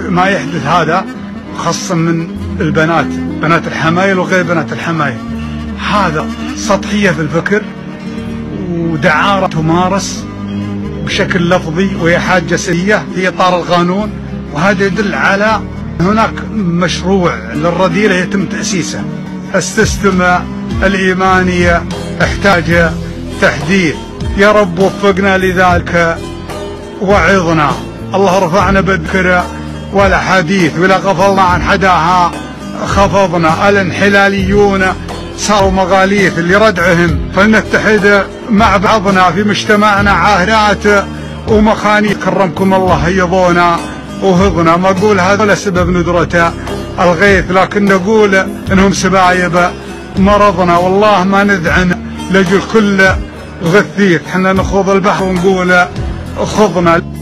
ما يحدث هذا خاصة من البنات بنات الحمايل وغير بنات الحمايل. هذا سطحية في الفكر ودعارة تمارس بشكل لفظي وهي حاجة سيئة في إطار القانون وهذا يدل على هناك مشروع للرذيلة يتم تأسيسه. السيستم الإيمانية احتاج تحديث يا رب وفقنا لذلك وعظنا. الله رفعنا بالذكر ولا حديث ولا غفلنا عن حداها. خفضنا الانحلاليون صاروا مغاليث لردعهم. فلنتحد مع بعضنا في مجتمعنا عاهرات ومخاني كرمكم الله هيضونا. وهضنا. ما أقول هذا ولا سبب ندرة الغيث لكن نقول إنهم سبايب. مرضنا. والله ما نذعن. لجل كل غثيث. حنا نخوض البحر ونقول خضنا.